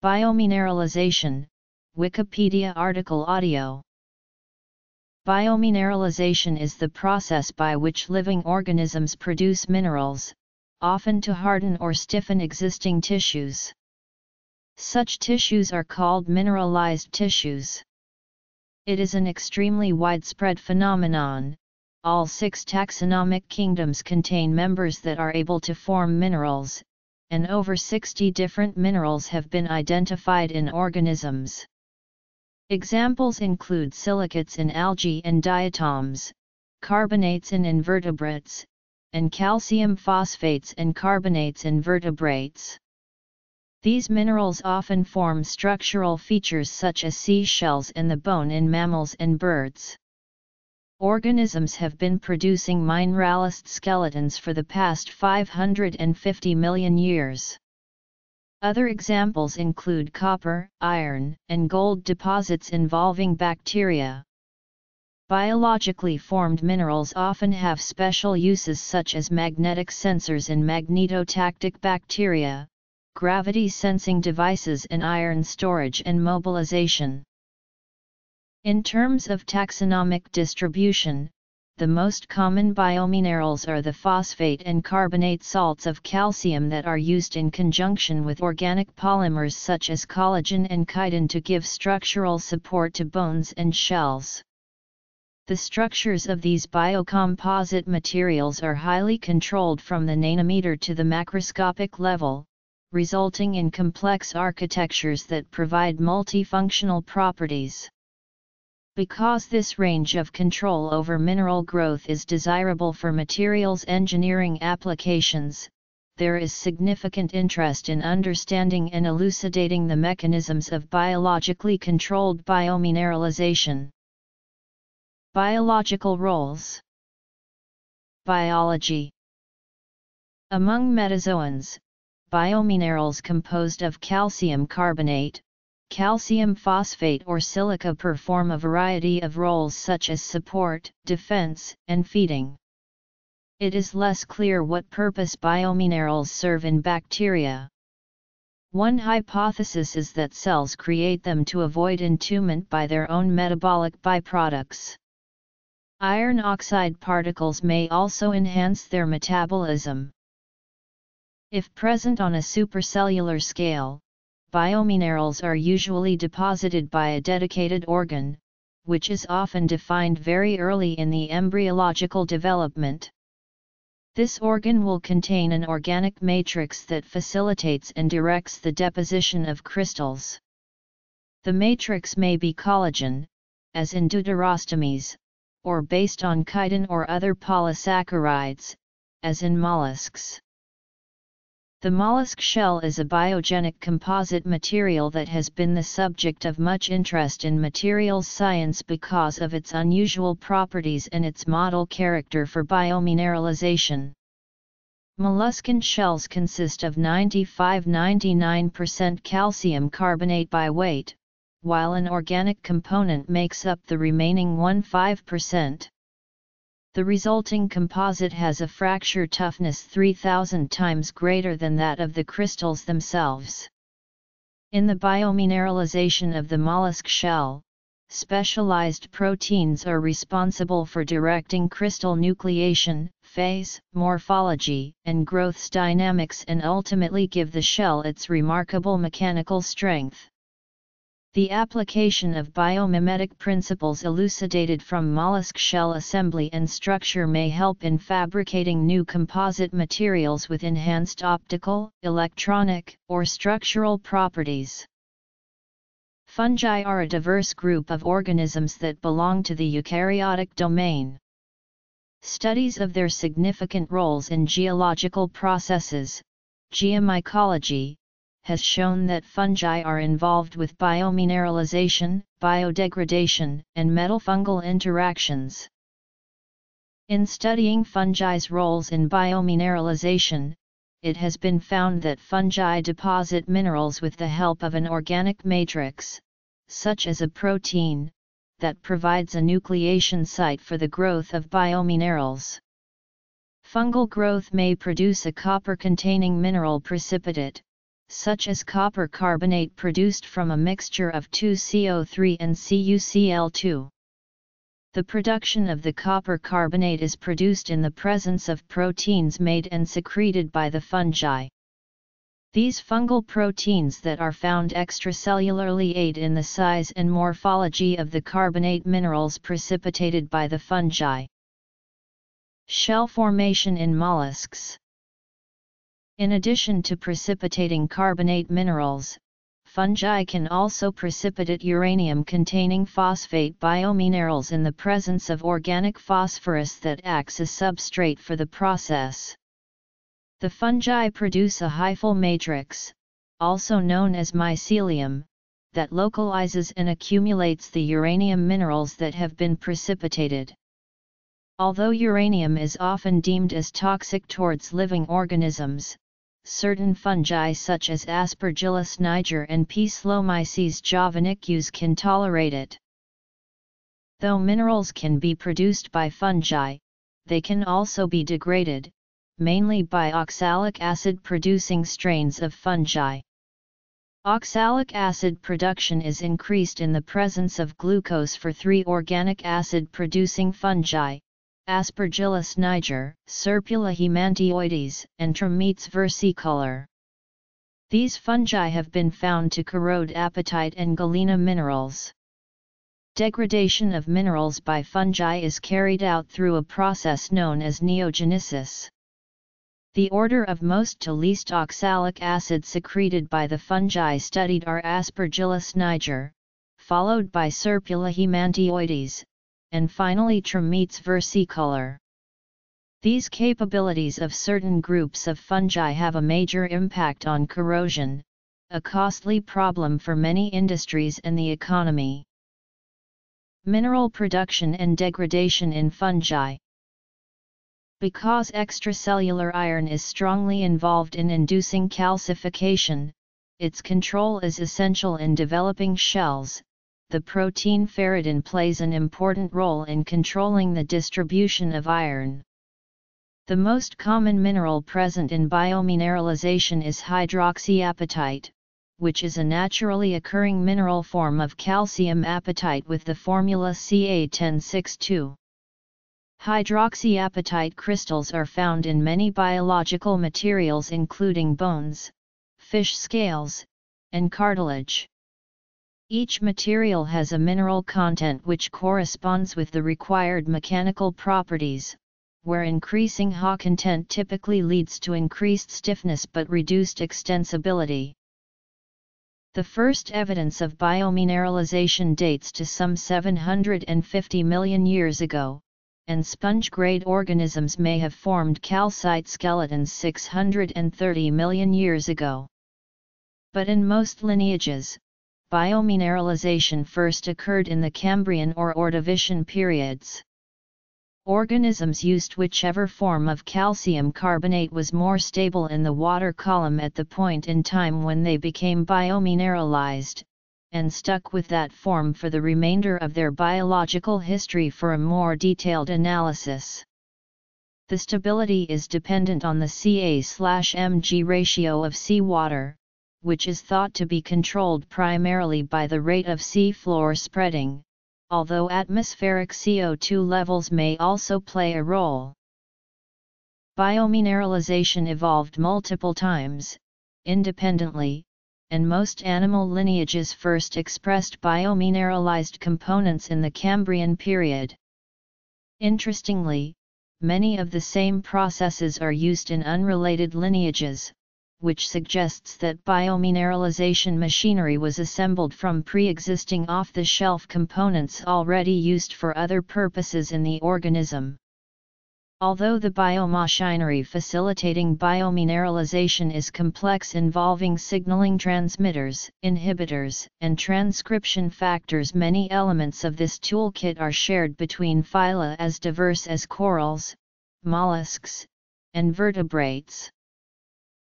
Biomineralization, Wikipedia article audio Biomineralization is the process by which living organisms produce minerals, often to harden or stiffen existing tissues. Such tissues are called mineralized tissues. It is an extremely widespread phenomenon. All six taxonomic kingdoms contain members that are able to form minerals, and over 60 different minerals have been identified in organisms. Examples include silicates in algae and diatoms, carbonates in invertebrates, and calcium phosphates and carbonates in vertebrates. These minerals often form structural features such as seashells and the bone in mammals and birds. Organisms have been producing mineralized skeletons for the past 550 million years. Other examples include copper, iron, and gold deposits involving bacteria. Biologically formed minerals often have special uses such as magnetic sensors in magnetotactic bacteria, gravity sensing devices and iron storage and mobilization. In terms of taxonomic distribution, the most common biominerals are the phosphate and carbonate salts of calcium that are used in conjunction with organic polymers such as collagen and chitin to give structural support to bones and shells. The structures of these biocomposite materials are highly controlled from the nanometer to the macroscopic level, resulting in complex architectures that provide multifunctional properties. Because this range of control over mineral growth is desirable for materials engineering applications, there is significant interest in understanding and elucidating the mechanisms of biologically controlled biomineralization. Biological roles Biology Among metazoans, biominerals composed of calcium carbonate, calcium phosphate or silica perform a variety of roles such as support, defense, and feeding. It is less clear what purpose biominerals serve in bacteria. One hypothesis is that cells create them to avoid entombment by their own metabolic byproducts. Iron oxide particles may also enhance their metabolism. If present on a supercellular scale, biominerals are usually deposited by a dedicated organ, which is often defined very early in the embryological development. This organ will contain an organic matrix that facilitates and directs the deposition of crystals. The matrix may be collagen, as in deuterostomes, or based on chitin or other polysaccharides, as in mollusks. The mollusk shell is a biogenic composite material that has been the subject of much interest in materials science because of its unusual properties and its model character for biomineralization. Molluscan shells consist of 95-99% calcium carbonate by weight, while an organic component makes up the remaining 1-5% the resulting composite has a fracture toughness 3000 times greater than that of the crystals themselves. In the biomineralization of the mollusk shell, specialized proteins are responsible for directing crystal nucleation, phase, morphology, and growth dynamics and ultimately give the shell its remarkable mechanical strength. The application of biomimetic principles elucidated from mollusk shell assembly and structure may help in fabricating new composite materials with enhanced optical, electronic, or structural properties. Fungi are a diverse group of organisms that belong to the eukaryotic domain. Studies of their significant roles in geological processes, geomycology, has shown that fungi are involved with biomineralization, biodegradation, and metal-fungal interactions. In studying fungi's roles in biomineralization, it has been found that fungi deposit minerals with the help of an organic matrix, such as a protein, that provides a nucleation site for the growth of biominerals. Fungal growth may produce a copper-containing mineral precipitate, such as copper carbonate produced from a mixture of 2CO3 and CuCl2. The production of the copper carbonate is produced in the presence of proteins made and secreted by the fungi. These fungal proteins that are found extracellularly aid in the size and morphology of the carbonate minerals precipitated by the fungi. Shell formation in mollusks In addition to precipitating carbonate minerals, fungi can also precipitate uranium-containing phosphate biominerals in the presence of organic phosphorus that acts as substrate for the process. The fungi produce a hyphal matrix, also known as mycelium, that localizes and accumulates the uranium minerals that have been precipitated. Although uranium is often deemed as toxic towards living organisms, certain fungi such as Aspergillus niger and Paecilomyces javanicus can tolerate it. Though minerals can be produced by fungi, they can also be degraded, mainly by oxalic acid producing strains of fungi. Oxalic acid production is increased in the presence of glucose for three organic acid producing fungi, Aspergillus niger, Serpula himantioides, and Trametes versicolor. These fungi have been found to corrode apatite and galena minerals. Degradation of minerals by fungi is carried out through a process known as neogenesis. The order of most to least oxalic acid secreted by the fungi studied are Aspergillus niger, followed by Serpula himantioides, and finally Trametes versicolor. These capabilities of certain groups of fungi have a major impact on corrosion, a costly problem for many industries and the economy. Mineral production and degradation in fungi because extracellular iron is strongly involved in inducing calcification, its control is essential in developing shells. The protein ferritin plays an important role in controlling the distribution of iron. The most common mineral present in biomineralization is hydroxyapatite, which is a naturally occurring mineral form of calcium apatite with the formula Ca1062. Hydroxyapatite crystals are found in many biological materials including bones, fish scales, and cartilage. Each material has a mineral content which corresponds with the required mechanical properties, where increasing Ha content typically leads to increased stiffness but reduced extensibility. The first evidence of biomineralization dates to some 750 million years ago, and sponge-grade organisms may have formed calcite skeletons 630 million years ago. But in most lineages, biomineralization first occurred in the Cambrian or Ordovician periods. Organisms used whichever form of calcium carbonate was more stable in the water column at the point in time when they became biomineralized, and stuck with that form for the remainder of their biological history for a more detailed analysis. The stability is dependent on the Ca-mg ratio of seawater, which is thought to be controlled primarily by the rate of seafloor spreading, although atmospheric CO2 levels may also play a role. Biomineralization evolved multiple times, independently, and most animal lineages first expressed biomineralized components in the Cambrian period. Interestingly, many of the same processes are used in unrelated lineages, which suggests that biomineralization machinery was assembled from pre-existing off-the-shelf components already used for other purposes in the organism. Although the biomachinery facilitating biomineralization is complex involving signaling transmitters, inhibitors, and transcription factors many elements of this toolkit are shared between phyla as diverse as corals, mollusks, and vertebrates.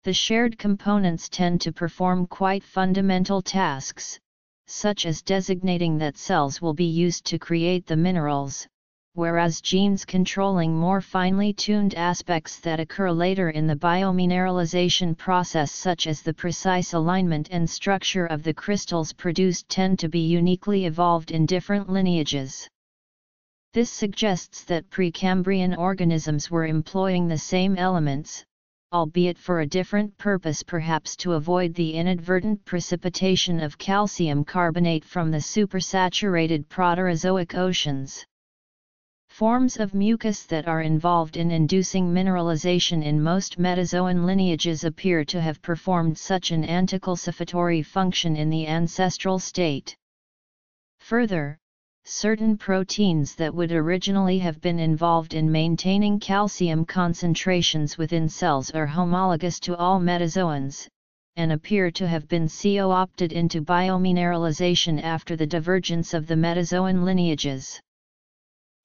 The shared components tend to perform quite fundamental tasks, such as designating that cells will be used to create the minerals, whereas genes controlling more finely tuned aspects that occur later in the biomineralization process such as the precise alignment and structure of the crystals produced tend to be uniquely evolved in different lineages. This suggests that Precambrian organisms were employing the same elements, albeit for a different purpose perhaps to avoid the inadvertent precipitation of calcium carbonate from the supersaturated Proterozoic oceans. Forms of mucus that are involved in inducing mineralization in most metazoan lineages appear to have performed such an anticalcificatory function in the ancestral state. Further, certain proteins that would originally have been involved in maintaining calcium concentrations within cells are homologous to all metazoans, and appear to have been co-opted into biomineralization after the divergence of the metazoan lineages.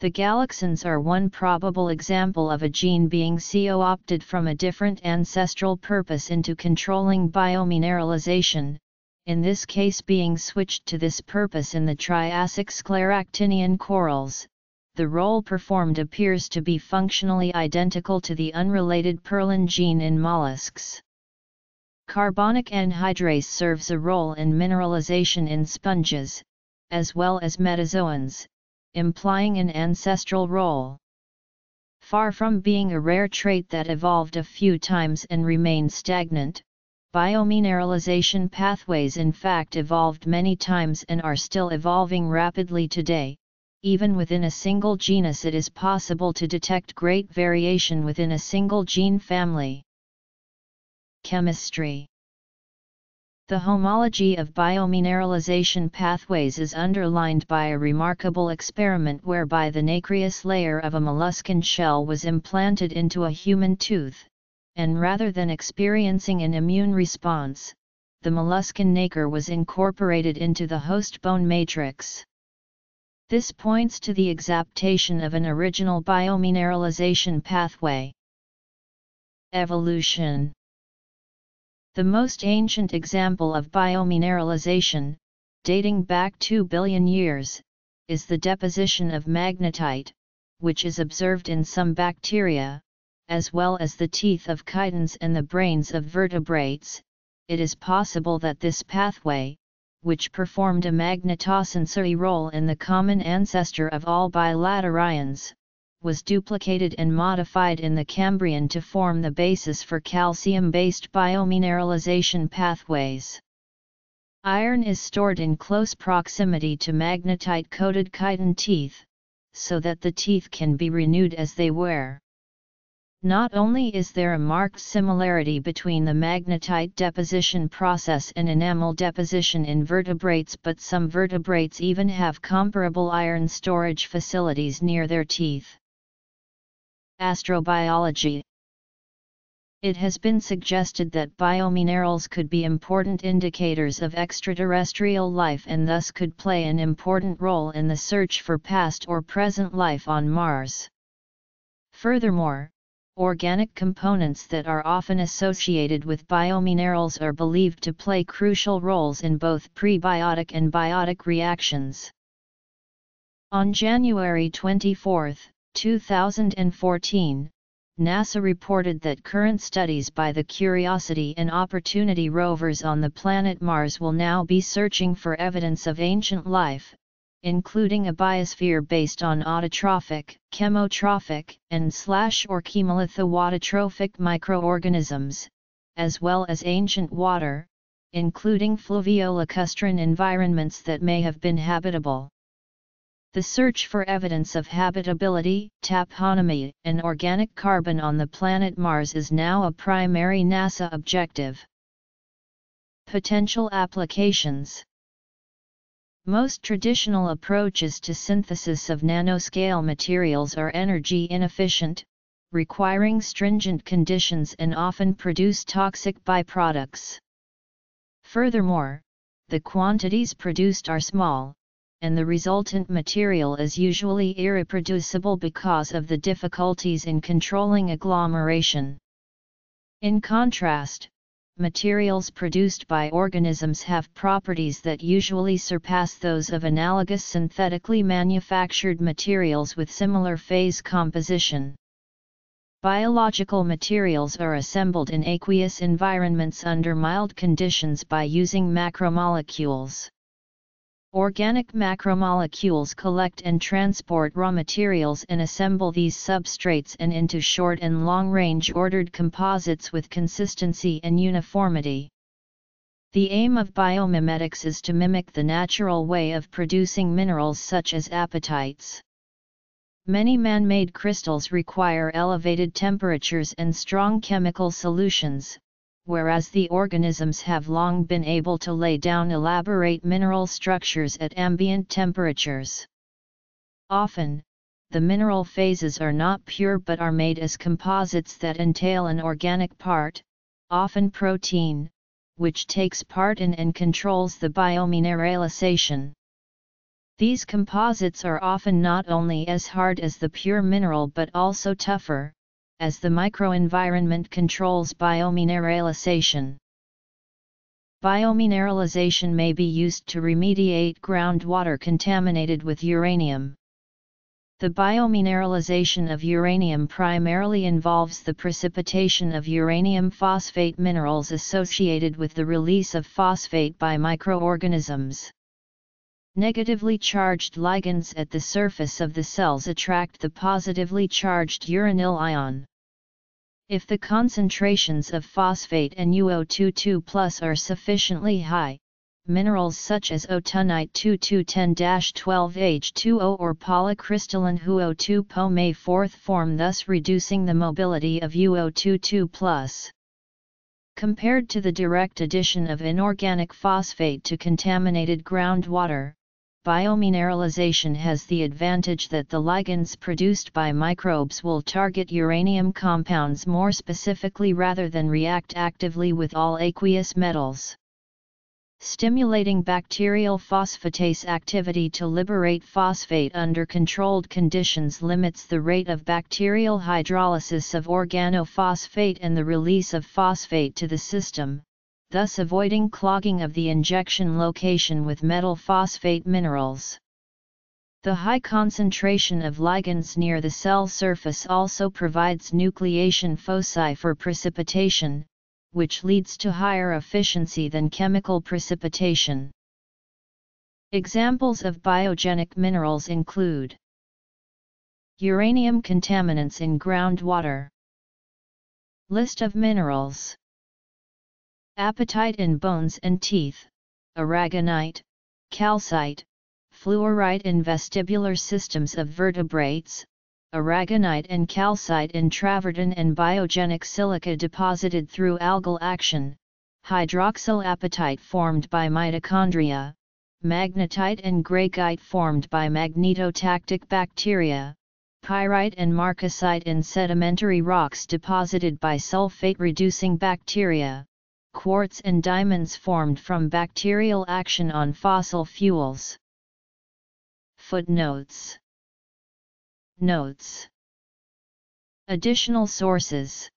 The galaxins are one probable example of a gene being co-opted from a different ancestral purpose into controlling biomineralization, in this case being switched to this purpose in the Triassic scleractinian corals. The role performed appears to be functionally identical to the unrelated pearlin gene in mollusks. Carbonic anhydrase serves a role in mineralization in sponges, as well as metazoans, implying an ancestral role. Far from being a rare trait that evolved a few times and remained stagnant, biomineralization pathways in fact evolved many times and are still evolving rapidly today. Even within a single genus it is possible to detect great variation within a single gene family. Chemistry the homology of biomineralization pathways is underlined by a remarkable experiment whereby the nacreous layer of a molluscan shell was implanted into a human tooth, and rather than experiencing an immune response, the molluscan nacre was incorporated into the host bone matrix. This points to the exaptation of an original biomineralization pathway. Evolution the most ancient example of biomineralization, dating back 2 billion years, is the deposition of magnetite, which is observed in some bacteria, as well as the teeth of chitons and the brains of vertebrates. It is possible that this pathway, which performed a magnetosensory role in the common ancestor of all bilaterians, was duplicated and modified in the Cambrian to form the basis for calcium-based biomineralization pathways. Iron is stored in close proximity to magnetite-coated chitin teeth, so that the teeth can be renewed as they wear. Not only is there a marked similarity between the magnetite deposition process and enamel deposition in vertebrates but some vertebrates even have comparable iron storage facilities near their teeth. Astrobiology It has been suggested that biominerals could be important indicators of extraterrestrial life and thus could play an important role in the search for past or present life on Mars. Furthermore, organic components that are often associated with biominerals are believed to play crucial roles in both prebiotic and biotic reactions. On January 24, 2014, NASA reported that current studies by the Curiosity and Opportunity rovers on the planet Mars will now be searching for evidence of ancient life, including a biosphere based on autotrophic, chemotrophic, and slash or chemolithoautotrophic microorganisms, as well as ancient water, including fluvio-lacustrine environments that may have been habitable. The search for evidence of habitability, taphonomy, and organic carbon on the planet Mars is now a primary NASA objective. Potential applications Most traditional approaches to synthesis of nanoscale materials are energy inefficient, requiring stringent conditions and often produce toxic byproducts. Furthermore, the quantities produced are small, and the resultant material is usually irreproducible because of the difficulties in controlling agglomeration. In contrast, materials produced by organisms have properties that usually surpass those of analogous synthetically manufactured materials with similar phase composition. Biological materials are assembled in aqueous environments under mild conditions by using macromolecules. Organic macromolecules collect and transport raw materials and assemble these substrates and into short and long-range ordered composites with consistency and uniformity. The aim of biomimetics is to mimic the natural way of producing minerals such as apatites. Many man-made crystals require elevated temperatures and strong chemical solutions, whereas the organisms have long been able to lay down elaborate mineral structures at ambient temperatures. Often, the mineral phases are not pure but are made as composites that entail an organic part, often protein, which takes part in and controls the biomineralization. These composites are often not only as hard as the pure mineral but also tougher, as the microenvironment controls biomineralization. Biomineralization may be used to remediate groundwater contaminated with uranium. The biomineralization of uranium primarily involves the precipitation of uranium phosphate minerals associated with the release of phosphate by microorganisms. Negatively charged ligands at the surface of the cells attract the positively charged uranyl ion. If the concentrations of phosphate and UO22 are sufficiently high, minerals such as autunite 2210-12H2O or polycrystalline HuO2 may fourth form thus reducing the mobility of UO22 Compared to the direct addition of inorganic phosphate to contaminated groundwater, Biomineralization has the advantage that the ligands produced by microbes will target uranium compounds more specifically rather than react actively with all aqueous metals. Stimulating bacterial phosphatase activity to liberate phosphate under controlled conditions limits the rate of bacterial hydrolysis of organophosphate and the release of phosphate to the system, thus avoiding clogging of the injection location with metal phosphate minerals. The high concentration of ligands near the cell surface also provides nucleation foci for precipitation, which leads to higher efficiency than chemical precipitation. Examples of biogenic minerals include Uranium contaminants in groundwater List of minerals Apatite in bones and teeth, aragonite, calcite, fluorite in vestibular systems of vertebrates, aragonite and calcite in travertine and biogenic silica deposited through algal action, hydroxyl apatite formed by mitochondria, magnetite and greigite formed by magnetotactic bacteria, pyrite and marcasite in sedimentary rocks deposited by sulfate-reducing bacteria, quartz and diamonds formed from bacterial action on fossil fuels. Footnotes. Notes. Additional sources